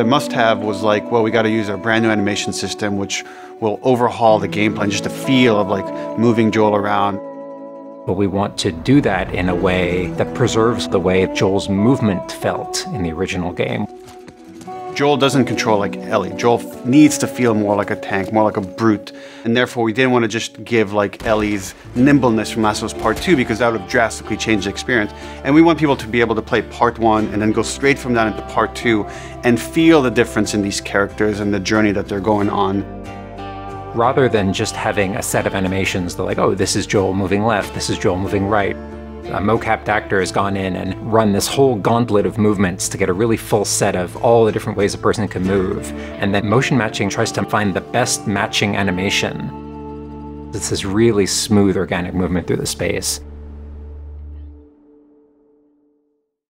the must have was like, well, we got to use our brand new animation system, which will overhaul the gameplay and just the feel of like moving Joel around. But we want to do that in a way that preserves the way Joel's movement felt in the original game. Joel doesn't control like Ellie. Joel needs to feel more like a tank, more like a brute. And therefore, we didn't want to just give like Ellie's nimbleness from Last of Us Part 2 because that would have drastically changed the experience. And we want people to be able to play Part 1 and then go straight from that into Part 2 and feel the difference in these characters and the journey that they're going on. Rather than just having a set of animations, they're like, oh, this is Joel moving left, this is Joel moving right a mocapped actor has gone in and run this whole gauntlet of movements to get a really full set of all the different ways a person can move. And then motion matching tries to find the best matching animation. It's this really smooth organic movement through the space.